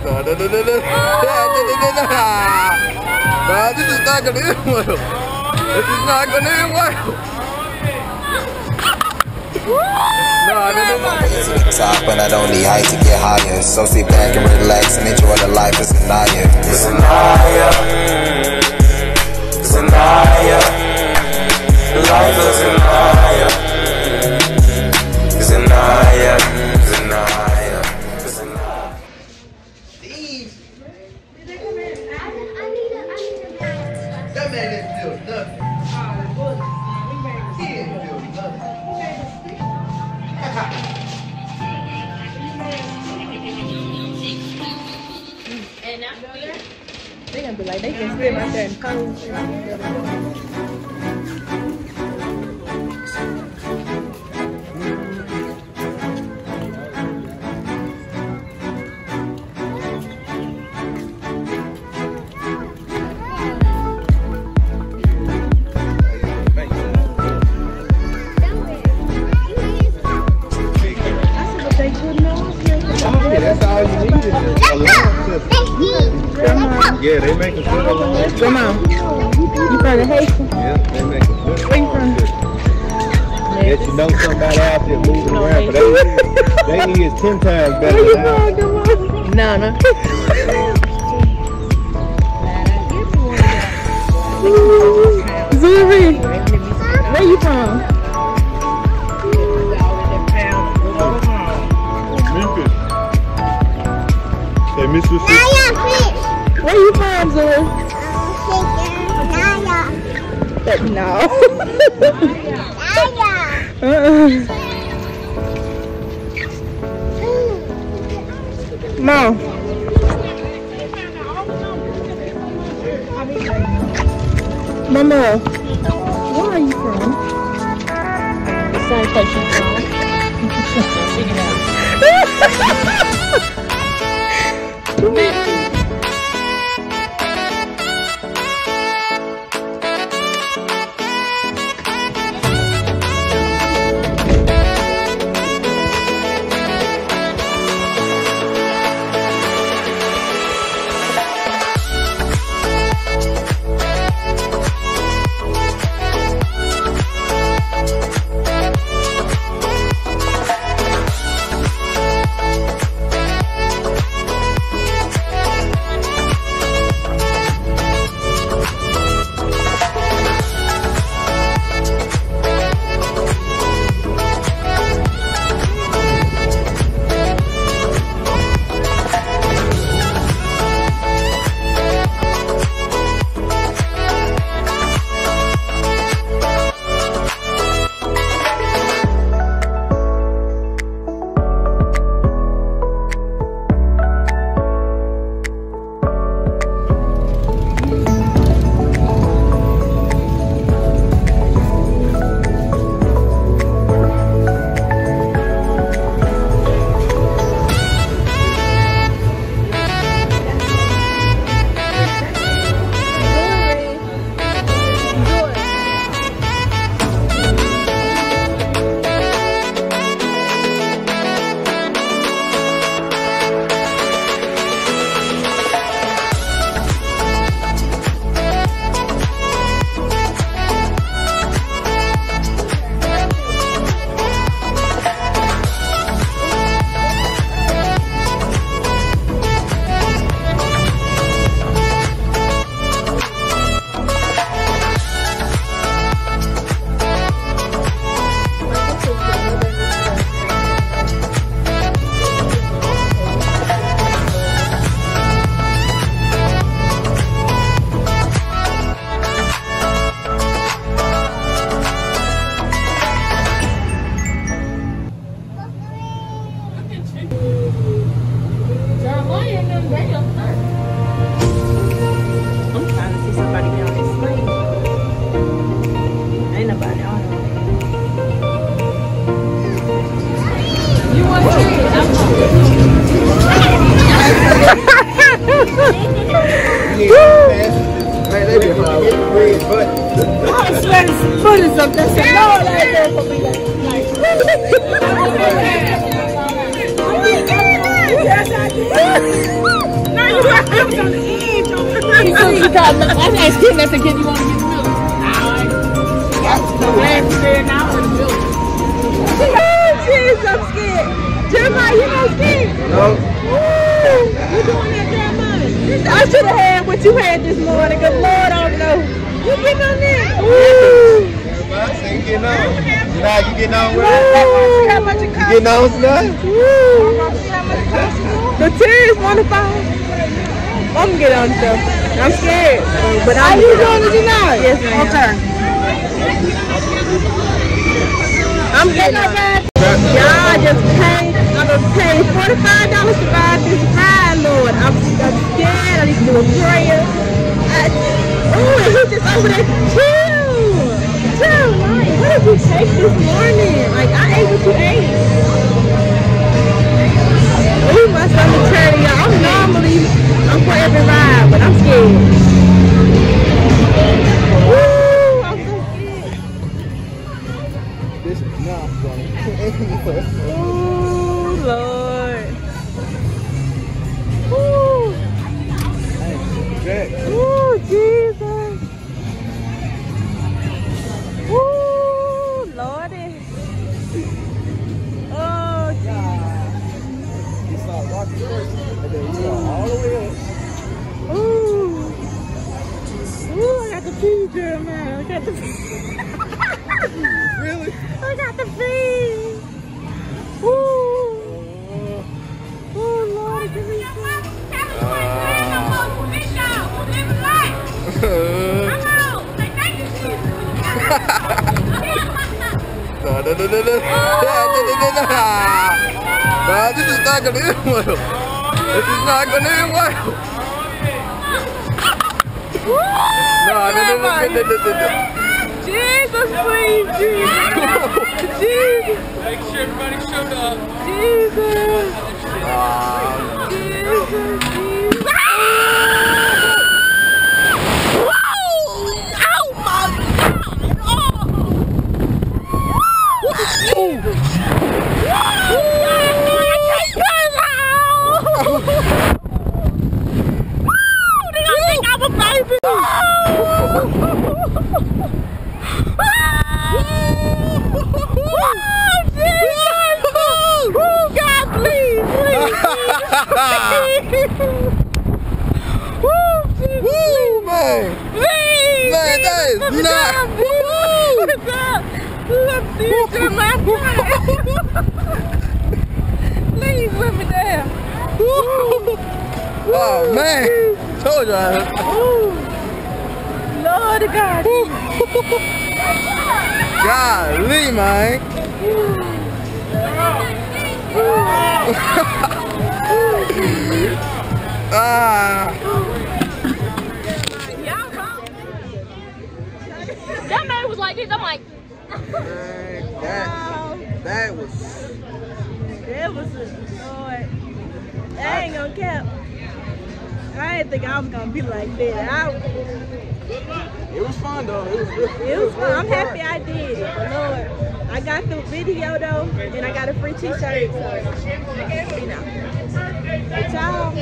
This is not gonna end well. This is not gonna end well. The top, and I don't need height to get higher. So sit back and relax and enjoy the life. It's Anaya. It's Anaya. It's Anaya. Life is Anaya. Be like, they can sit right there and pose. They, they is ten times better than ours. No, no. Zuri, where you from? Memphis. Hey, Mississippi. Where you from, Zuri? But no. Uh-uh. Mom. Mama, where are you from? The same place you from. I'm asking that the kid you want to get the milk. Oh, jeez, I'm scared. Jeremiah, you not scared? No. Woo! You doing that, Jeremiah? I should have had what you had this morning, because Lord, I don't know. You getting on there? Woo! You getting on? You know you getting on with Woo! it? You getting on tonight? The tears want to fall. I'm gonna get on stuff. I'm scared, but I'm. Are you doing it tonight? Yes, ma'am. Okay. I'm getting on that. Y'all just paid. Gonna pay forty-five dollars to buy this ride, Lord. I'm, I'm scared. I need to do a prayer. I, oh, and he just over there. Chill, chill. Like, what did you take this morning? Like, I ate what you ate. Ooh, my stomach turning, y'all. I'm normally, I'm for every ride, but I'm scared. Lord. Jesus. Lordy. Oh, Jesus. You start walking first, and then you all the way up. Not gonna end well. This is not gonna end well. Nah, da, da, da, da, da, da, da. Jesus, please, Jesus. Jesus. Make sure everybody showed up. Jesus. Ah, Oh, man. Told you. I- Lord God. Golly, man. Ah. That man was like this. I'm like, Man, that, that was. That was a Lord. I ain't gonna cap. I didn't think I was gonna be like that. I, It was fun, though. It was, it was fun. I'm happy I did it. Lord. I got the video though, and I got a free t-shirt. So, you know. But y'all.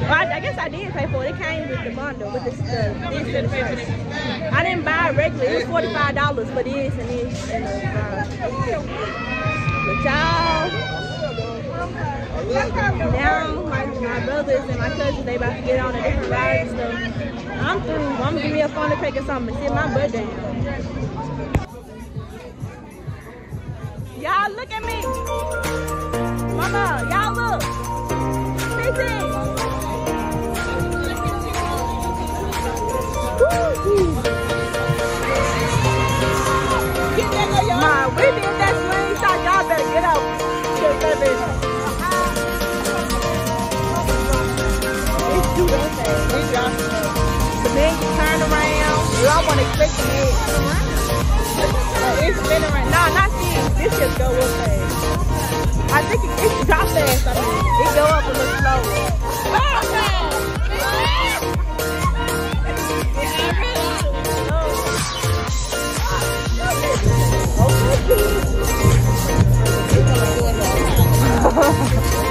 Well, I, I guess I did pay for it. It came with the bundle, with the, the this and the first. I didn't buy it regularly. It was forty-five dollars for this and this and the. Uh, but y'all. Now my, my brothers and my cousins they about to get on a different ride and stuff. I'm through. I'm gonna give me a phone to pick or something and sit my butt down. Y'all look at me. Mama, y'all look. Ma, want to expect the man to turn around. Uh, it's spin around. No, not this. This just go real fast. I think it, it drop fast. I mean, it go up a little slower. Watch,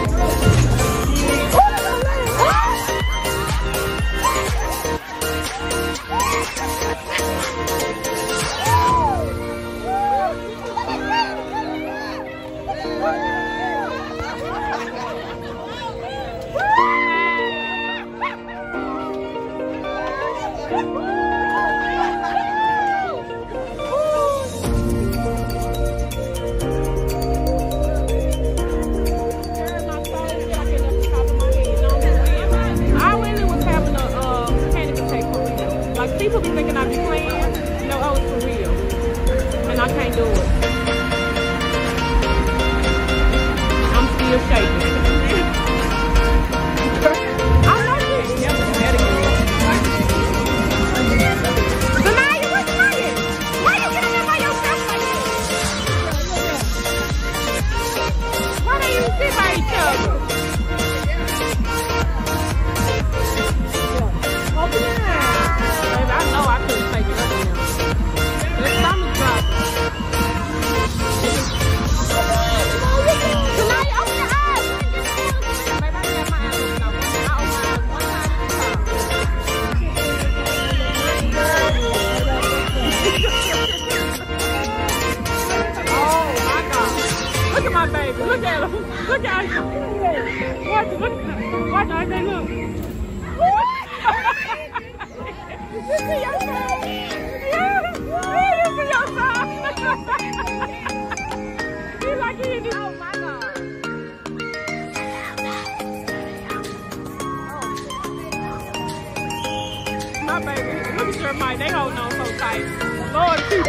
baby, look at your mic. They holding on so tight. Lord, Jesus.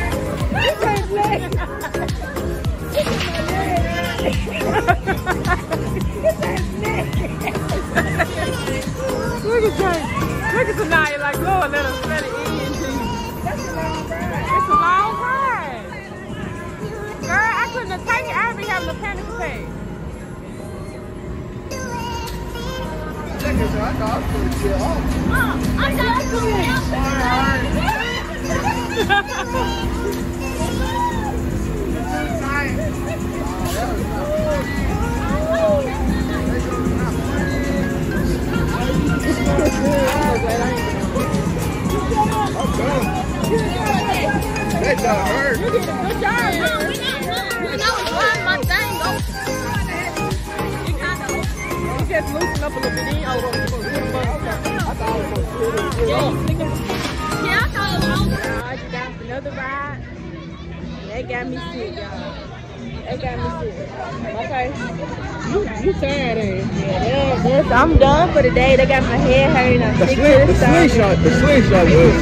That dog hurt. Good job, girl. You know it's one my thing. Go. It kind of. You just loosen up a little bit. Then, oh, oh, oh, yeah. Yeah, I thought it was over. I got another ride. That got me sick, y'all. That got me sick. Okay. You, you tired, ain't you? Yeah, that's, I'm done for the day. They got my head hurting. I'm The, sick sling, to the the stomach. slingshot, the slingshot was,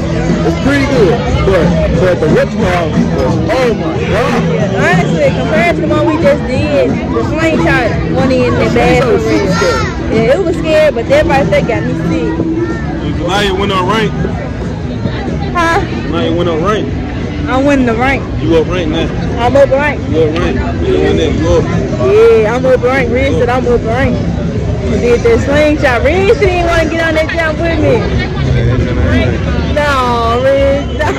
was pretty good, but but the witchcraft was oh my god. Yeah, honestly, compared to the one we just did, the slingshot one in the bad for real. Yeah, it was scary, but that right there got me sick. Now you went on rank. Huh? Now you went on rank. I'm winning the rank. You up rank now. I'm up rank. You up rank. You win that. You up. Yeah, I'm up rank. Reed said I'm up rank. We did that slingshot. Reed she didn't want to get on that jump with me. No, Reed. No.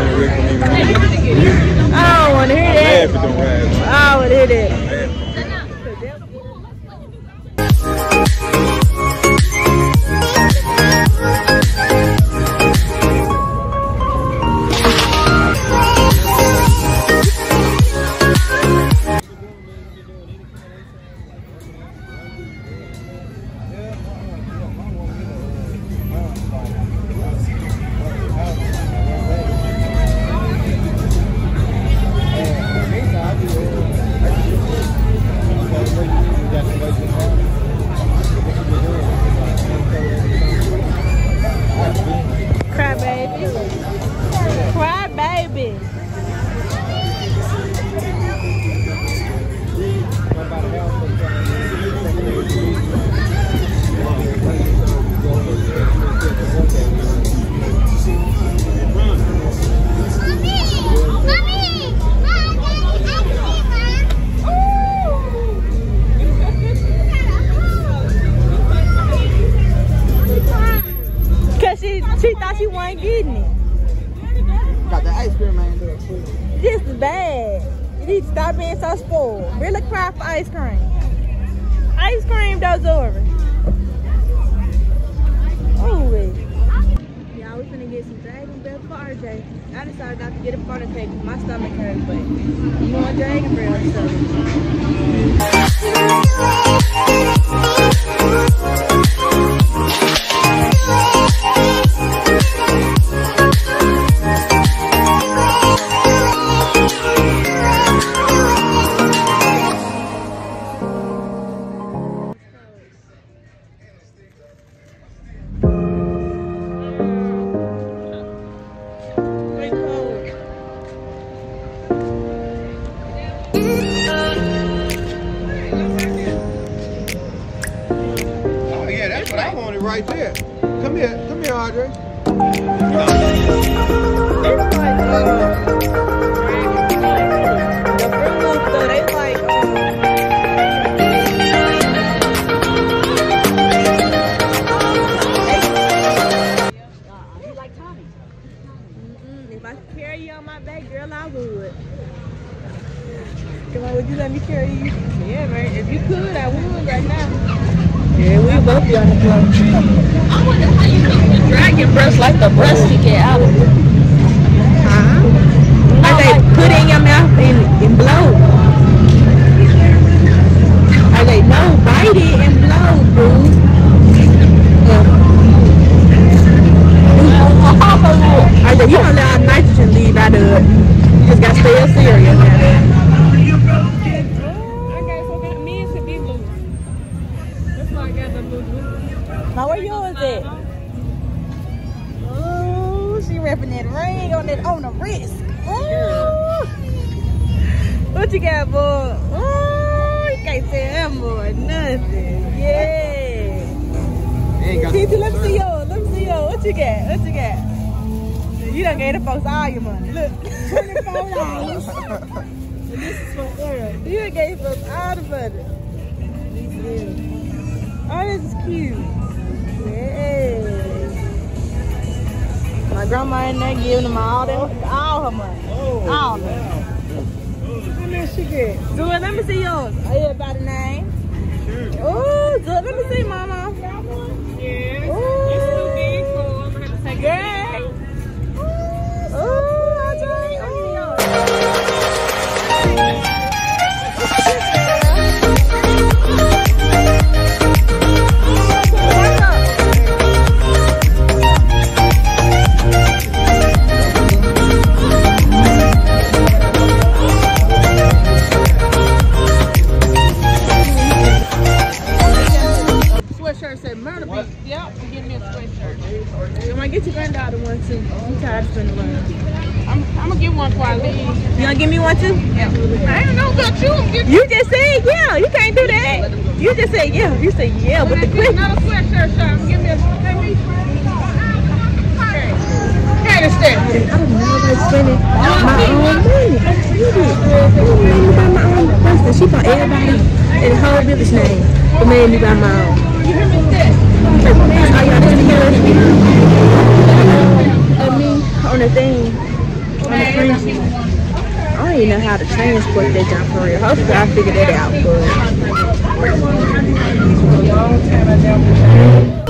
I don't want to hear that. Laugh at them rides. I don't want to hear that. She she thought she wasn't getting it. Got the ice cream man. This is bad. You need to stop being so spoiled. Really cry for ice cream. Ice cream dozori. Ooh wee. Y'all, we finna get some dragon breath for RJ. I decided not to get a funnel cake because my stomach hurts, but you want dragon breath, so. Yeah, we both be on the floor. I wonder how you keep the dragon breast like the breast you get out of it. Huh? Like they put it in your mouth and, and blow. Like they no, bite it and blow. Yeah. I said, you don't let nitrogen leave out of it. You just got up serious now. What you got, boy? Oh, you can't tell that boy nothing. Yeah. Titi, let me see yours. Let me see yours. What you got? What you got? Ah, you done gave the folks all your money. Look, twenty-four dollars. this is for Eric. You done gave us all ah, the money. Oh, this is cute. Yeah. My grandma in there giving them all them, all her money. Oh, all of it. How much she get? Zoe, let me see yours. Are you about the name? Oh, Zoe, let me see, mama. Yes. Ooh. It's too big for I'm gonna have take it. Girl. Oh, I tell in the whole village name. But me buy my own. Y'all listening to Of me on the thing. On the Frenchie. I don't even know how to transport that junk for real. Hopefully I figure that out. But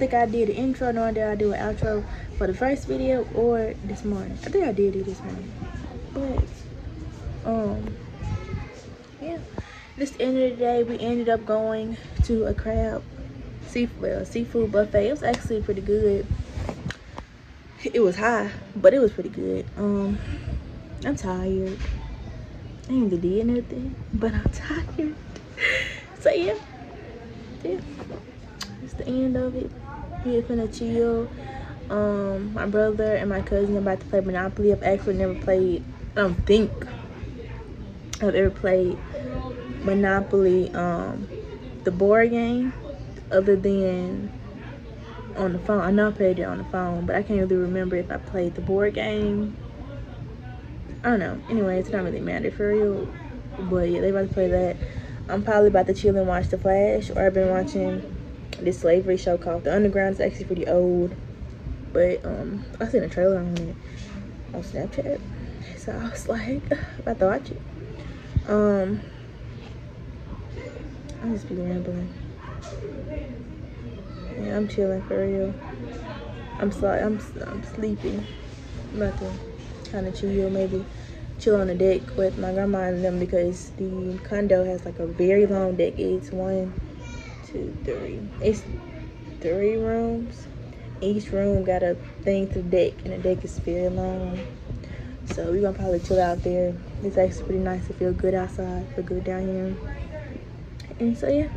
think I did an intro nor did I do an outro for the first video or this morning. I think I did it this morning. But um yeah. This end of the day we ended up going to a crab sea well, seafood buffet. It was actually pretty good. It was high, but it was pretty good. Um, I'm tired. I ain't did nothing, but I'm tired. so yeah, yeah, it's the end of it. We're finna chill. Um, my brother and my cousin about to play Monopoly. I've actually never played. I don't think I've ever played Monopoly, um, the board game, other than on the phone. I know I played it on the phone, but I can't really remember if I played the board game. I don't know. Anyway, it's not really matter for real. But yeah, they about to play that. I'm probably about to chill and watch The Flash, or I've been watching this slavery show called The Underground. It's actually pretty old, but um, I seen a trailer on it on Snapchat, so I was like, about to watch it. Um, I just be rambling. Yeah, I'm chilling for real. I'm sorry, I'm I'm sleepy. To kind of chill, maybe chill on the deck with my grandma and them because the condo has like a very long deck. It's one, two, three. It's three rooms. Each room got a thing to deck, and the deck is very long. So we're gonna probably chill out there. It's actually pretty nice to feel good outside, feel good down here. And so yeah.